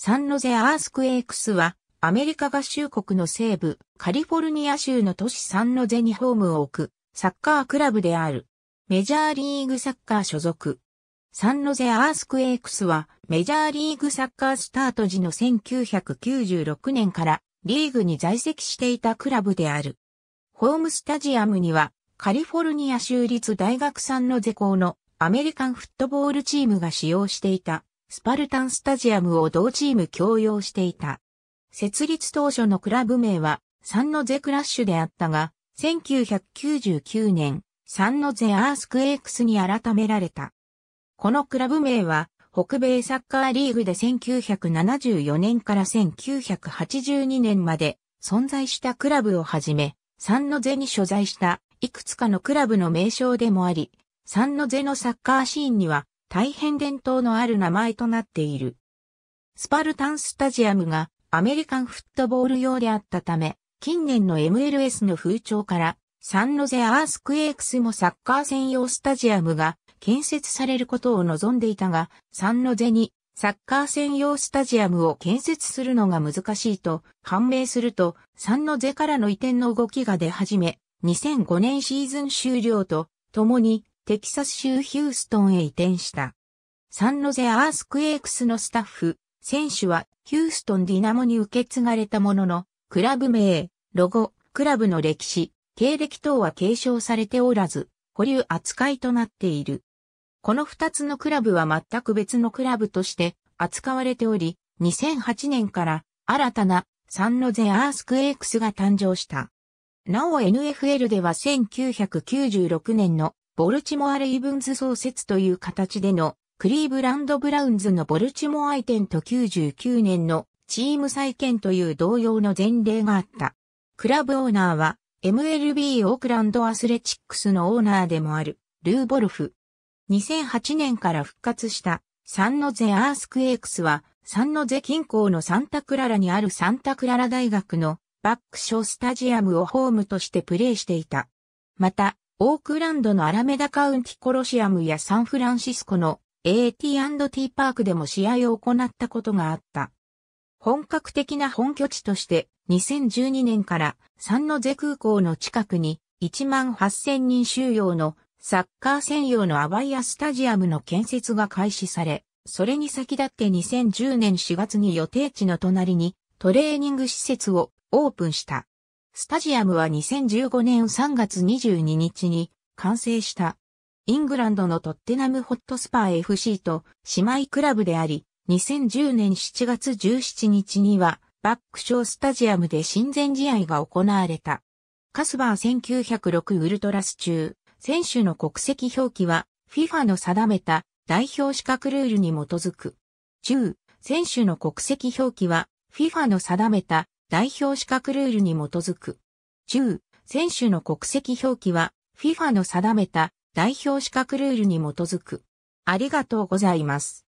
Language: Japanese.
サンノゼアースクエイクスは、アメリカ合衆国の西部、カリフォルニア州の都市サンノゼにホームを置く、サッカークラブである。メジャーリーグサッカー所属。サンノゼアースクエイクスは、メジャーリーグサッカースタート時の1996年からリーグに在籍していたクラブである。ホームスタジアムには、カリフォルニア州立大学サンノゼ校のアメリカンフットボールチームが使用していたスパルタンスタジアムを同チーム共用していた。設立当初のクラブ名はサンノゼクラッシュであったが、1999年、サンノゼアースクエイクスに改められた。このクラブ名は、北米サッカーリーグで1974年から1982年まで存在したクラブをはじめ、サンノゼに所在したいくつかのクラブの名称でもあり、サンノゼのサッカーシーンには大変伝統のある名前となっている。スパルタンスタジアムがアメリカンフットボール用であったため、近年の MLS の風潮からサンノゼアースクエイクスもサッカー専用スタジアムが建設されることを望んでいたが、サンノゼにサッカー専用スタジアムを建設するのが難しいと判明すると、サンノゼからの移転の動きが出始め、2005年シーズン終了とともにテキサス州ヒューストンへ移転した。サンノゼアースクエイクスのスタッフ、選手はヒューストンディナモに受け継がれたものの、クラブ名、ロゴ、クラブの歴史、経歴等は継承されておらず、保留扱いとなっている。この二つのクラブは全く別のクラブとして扱われており、2008年から新たなサンノゼアースクエイクスが誕生した。なお NFL では1996年のボルチモア・レイブンズ創設という形でのクリーブランド・ブラウンズのボルチモア移転と99年のチーム再建という同様の前例があった。クラブオーナーは MLB オークランドアスレチックスのオーナーでもあるルー・ボルフ。2008年から復活したサンノゼアースクエイクスはサンノゼ近郊のサンタクララにあるサンタクララ大学のバックショースタジアムをホームとしてプレーしていた。また、オークランドのアラメダカウンティコロシアムやサンフランシスコの AT&T パークでも試合を行ったことがあった。本格的な本拠地として2012年からサンノゼ空港の近くに1万8000人収容のサッカー専用のアバイアスタジアムの建設が開始され、それに先立って2010年4月に予定地の隣にトレーニング施設をオープンした。スタジアムは2015年3月22日に完成した。イングランドのトッテナムホットスパー FC と姉妹クラブであり、2010年7月17日にはバックショースタジアムで親善試合が行われた。カスバー1906ウルトラス中、選手の国籍表記は FIFA の定めた代表資格ルールに基づく。中、選手の国籍表記は FIFA の定めた代表資格ルールに基づく。10、選手の国籍表記は FIFA の定めた代表資格ルールに基づく。ありがとうございます。